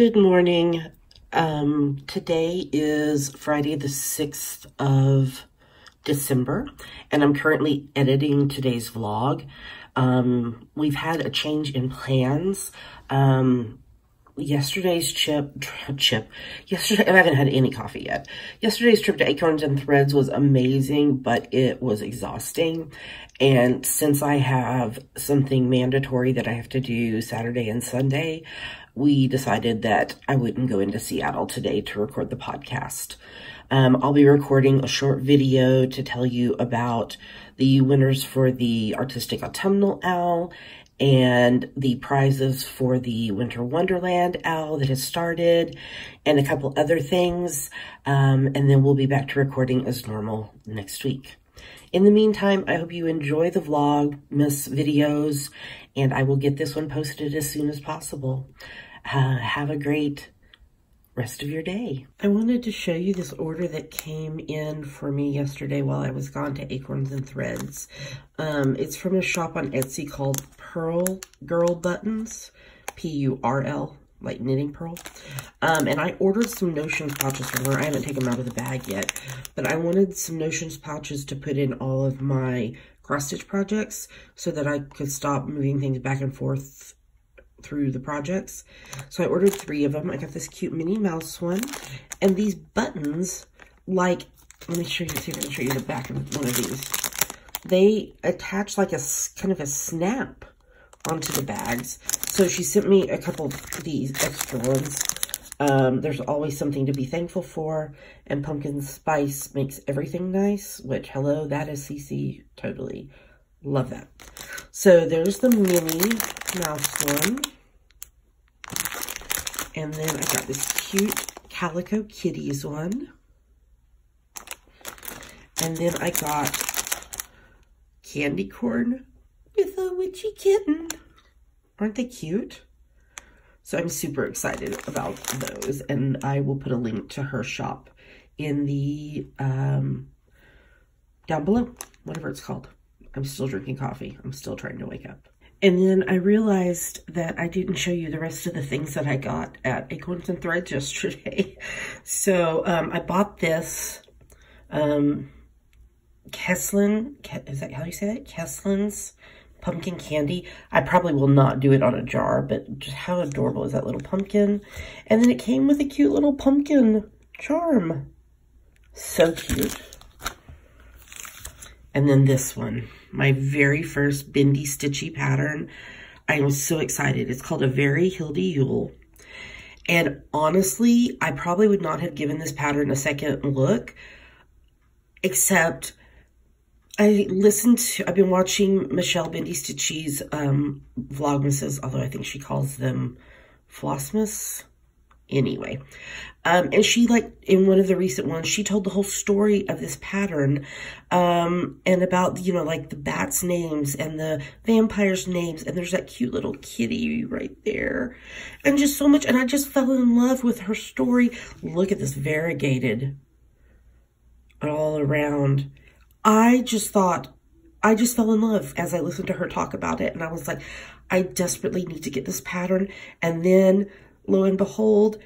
Good morning. Um, today is Friday the 6th of December, and I'm currently editing today's vlog. Um, we've had a change in plans. Um, yesterday's chip, chip, yesterday, I haven't had any coffee yet. Yesterday's trip to Acorns and Threads was amazing, but it was exhausting. And since I have something mandatory that I have to do Saturday and Sunday, we decided that I wouldn't go into Seattle today to record the podcast. Um, I'll be recording a short video to tell you about the winners for the Artistic Autumnal Owl and the prizes for the Winter Wonderland Owl that has started and a couple other things. Um, and then we'll be back to recording as normal next week. In the meantime, I hope you enjoy the vlog, miss videos, and I will get this one posted as soon as possible. Uh, have a great rest of your day. I wanted to show you this order that came in for me yesterday while I was gone to Acorns and Threads. Um, it's from a shop on Etsy called Purl Girl Buttons, P-U-R-L, like knitting purl. Um, and I ordered some Notions pouches from her. I haven't taken them out of the bag yet, but I wanted some Notions pouches to put in all of my cross-stitch projects so that I could stop moving things back and forth through the projects. So I ordered three of them. I got this cute Minnie Mouse one. And these buttons, like, let me show you, see if I can show you the back of one of these. They attach like a kind of a snap onto the bags. So she sent me a couple of these extra ones. Um, there's always something to be thankful for. And pumpkin spice makes everything nice, which, hello, that is CC. Totally love that. So there's the Minnie Mouse one. And then I got this cute Calico Kitties one. And then I got candy corn with a witchy kitten. Aren't they cute? So I'm super excited about those. And I will put a link to her shop in the, um, down below, whatever it's called. I'm still drinking coffee. I'm still trying to wake up. And then I realized that I didn't show you the rest of the things that I got at Acorns and Threads yesterday. so um, I bought this um, Kesslin, is that how you say it? Kesslin's pumpkin candy. I probably will not do it on a jar, but just how adorable is that little pumpkin? And then it came with a cute little pumpkin charm. So cute. And then this one my very first Bendy Stitchy pattern. I am so excited. It's called a Very Hildy Yule. And honestly, I probably would not have given this pattern a second look, except I listened to, I've been watching Michelle Bendy Stitchy's um, Vlogmases, although I think she calls them Flossmas. Anyway, um, and she like in one of the recent ones, she told the whole story of this pattern, um, and about, you know, like the bats names and the vampires names. And there's that cute little kitty right there and just so much. And I just fell in love with her story. Look at this variegated all around. I just thought, I just fell in love as I listened to her talk about it. And I was like, I desperately need to get this pattern. And then lo and behold,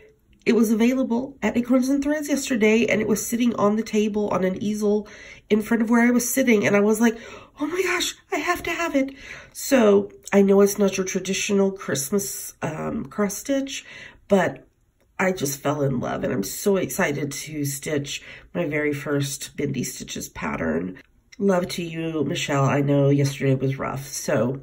it was available at Acorns and Threads yesterday and it was sitting on the table on an easel in front of where I was sitting. And I was like, oh my gosh, I have to have it. So I know it's not your traditional Christmas um, cross stitch, but I just fell in love and I'm so excited to stitch my very first Bendy Stitches pattern. Love to you, Michelle. I know yesterday was rough. So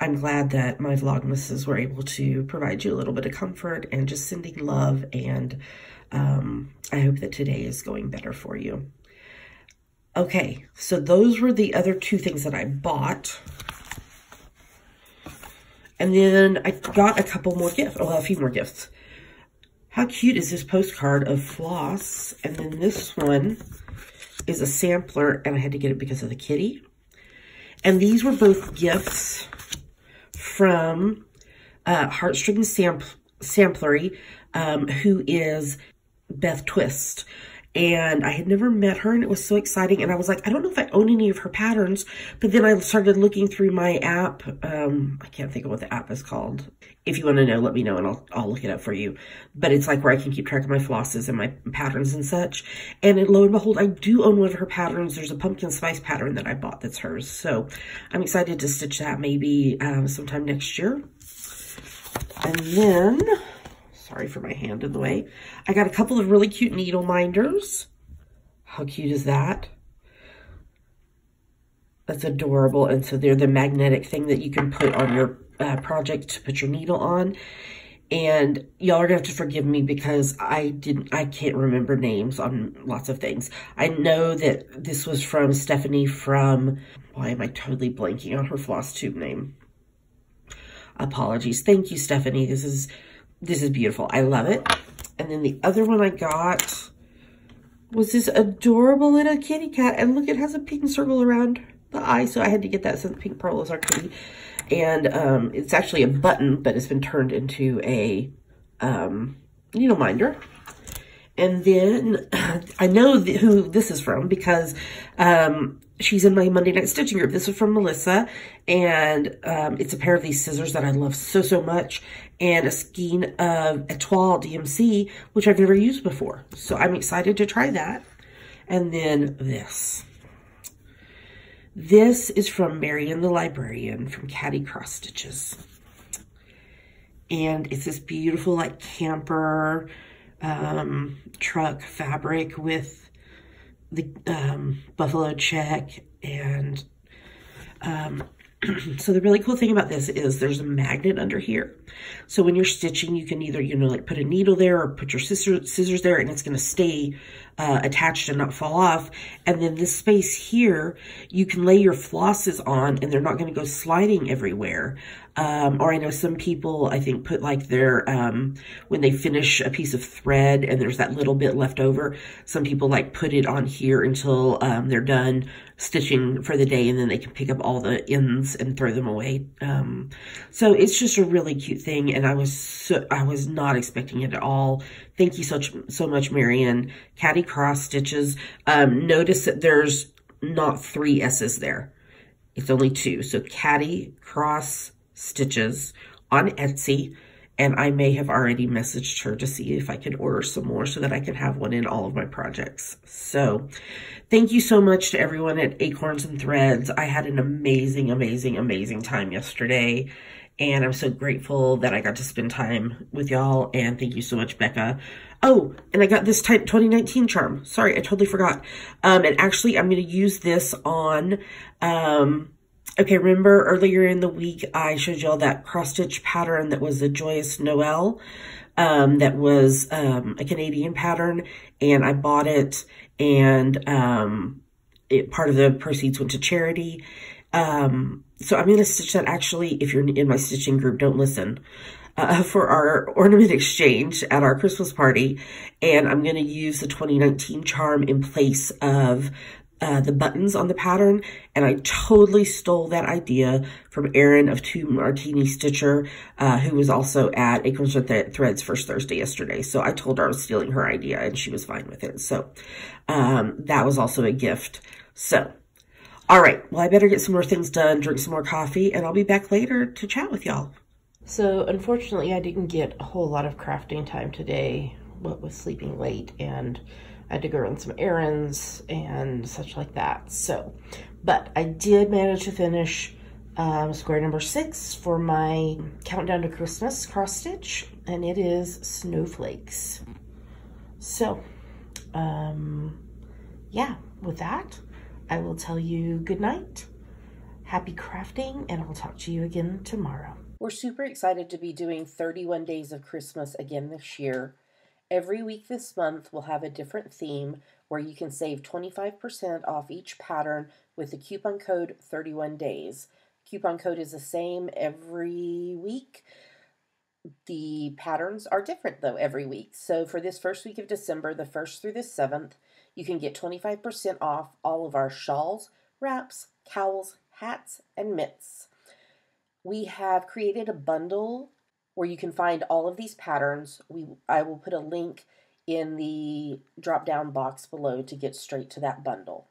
I'm glad that my Vlogmases were able to provide you a little bit of comfort and just sending love. And um, I hope that today is going better for you. Okay, so those were the other two things that I bought. And then I got a couple more gifts, oh, a few more gifts. How cute is this postcard of floss? And then this one is a sampler, and I had to get it because of the kitty. And these were both gifts from uh, Heartstring Samp Samplery, um, who is Beth Twist. And I had never met her and it was so exciting. And I was like, I don't know if I own any of her patterns, but then I started looking through my app. Um, I can't think of what the app is called. If you want to know, let me know and I'll, I'll look it up for you. But it's like where I can keep track of my flosses and my patterns and such. And it, lo and behold, I do own one of her patterns. There's a pumpkin spice pattern that I bought that's hers. So I'm excited to stitch that maybe um, sometime next year. And then Sorry for my hand in the way. I got a couple of really cute needle minders. How cute is that? That's adorable. And so they're the magnetic thing that you can put on your uh, project to put your needle on. And y'all are gonna have to forgive me because I didn't, I can't remember names on lots of things. I know that this was from Stephanie from, why am I totally blanking on her floss tube name? Apologies. Thank you, Stephanie. This is this is beautiful. I love it. And then the other one I got was this adorable little kitty cat. And look, it has a pink circle around the eye. So I had to get that since Pink Pearl is our kitty. And um, it's actually a button, but it's been turned into a um, needle minder. And then I know who this is from because um, she's in my Monday Night Stitching group. This is from Melissa, and um, it's a pair of these scissors that I love so, so much, and a skein of Etoile DMC, which I've never used before. So I'm excited to try that. And then this. This is from Marion the Librarian from Catty Cross Stitches. And it's this beautiful, like, camper um, truck fabric with the um, buffalo check and um, so the really cool thing about this is there's a magnet under here. So when you're stitching, you can either, you know, like put a needle there or put your scissors, scissors there and it's going to stay uh, attached and not fall off. And then this space here, you can lay your flosses on and they're not going to go sliding everywhere. Um, or I know some people, I think, put like their, um, when they finish a piece of thread and there's that little bit left over, some people like put it on here until um, they're done stitching for the day and then they can pick up all the ends and throw them away. Um, so it's just a really cute thing and I was so, I was not expecting it at all. Thank you so, so much, Marion. Catty Cross Stitches. Um, notice that there's not three S's there. It's only two. So Catty Cross stitches on Etsy. And I may have already messaged her to see if I could order some more so that I can have one in all of my projects. So thank you so much to everyone at Acorns and Threads. I had an amazing, amazing, amazing time yesterday. And I'm so grateful that I got to spend time with y'all. And thank you so much, Becca. Oh, and I got this type 2019 charm. Sorry, I totally forgot. Um, and actually, I'm going to use this on um, Okay, remember earlier in the week, I showed y'all that cross-stitch pattern that was a Joyous Noel. Um, that was um, a Canadian pattern, and I bought it, and um, it, part of the proceeds went to charity. Um, so I'm going to stitch that actually, if you're in my stitching group, don't listen, uh, for our ornament exchange at our Christmas party. And I'm going to use the 2019 charm in place of uh, the buttons on the pattern, and I totally stole that idea from Erin of Two Martini Stitcher, uh, who was also at Acorns Th Threads First Thursday yesterday. So I told her I was stealing her idea, and she was fine with it. So um, that was also a gift. So, all right, well, I better get some more things done, drink some more coffee, and I'll be back later to chat with y'all. So, unfortunately, I didn't get a whole lot of crafting time today, what with sleeping late and I had to go run some errands and such like that. So, but I did manage to finish um, square number six for my countdown to Christmas cross stitch, and it is snowflakes. So, um, yeah, with that, I will tell you good night, happy crafting, and I'll talk to you again tomorrow. We're super excited to be doing 31 Days of Christmas again this year. Every week this month we'll have a different theme where you can save 25% off each pattern with the coupon code 31 days. Coupon code is the same every week. The patterns are different though every week. So for this first week of December, the 1st through the 7th, you can get 25% off all of our shawls, wraps, cowls, hats, and mitts. We have created a bundle where you can find all of these patterns. We I will put a link in the drop down box below to get straight to that bundle.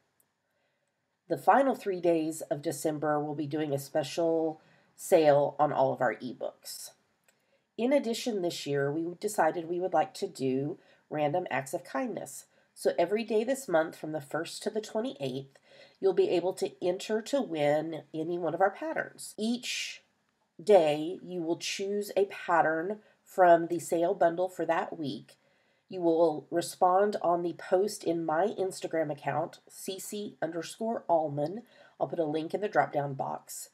The final three days of December, we'll be doing a special sale on all of our ebooks. In addition, this year, we decided we would like to do random acts of kindness. So every day this month, from the 1st to the 28th, you'll be able to enter to win any one of our patterns. Each day, you will choose a pattern from the sale bundle for that week. You will respond on the post in my Instagram account, cc underscore almon. I'll put a link in the drop down box.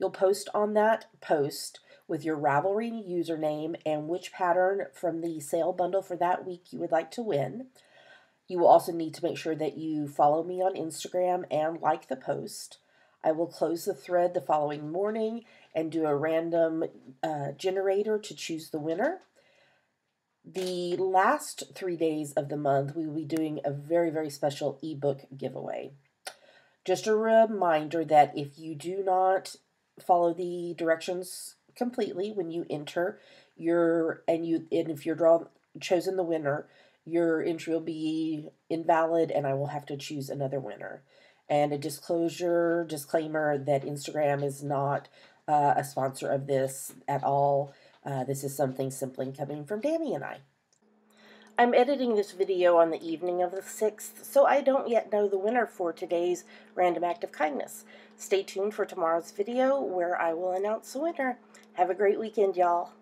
You'll post on that post with your Ravelry username and which pattern from the sale bundle for that week you would like to win. You will also need to make sure that you follow me on Instagram and like the post. I will close the thread the following morning and do a random uh, generator to choose the winner. The last three days of the month, we will be doing a very, very special ebook giveaway. Just a reminder that if you do not follow the directions completely when you enter your and you and if you're drawn chosen the winner, your entry will be invalid and I will have to choose another winner. And a disclosure disclaimer that Instagram is not uh, a sponsor of this at all. Uh, this is something simply coming from Dami and I. I'm editing this video on the evening of the 6th, so I don't yet know the winner for today's Random Act of Kindness. Stay tuned for tomorrow's video where I will announce the winner. Have a great weekend, y'all.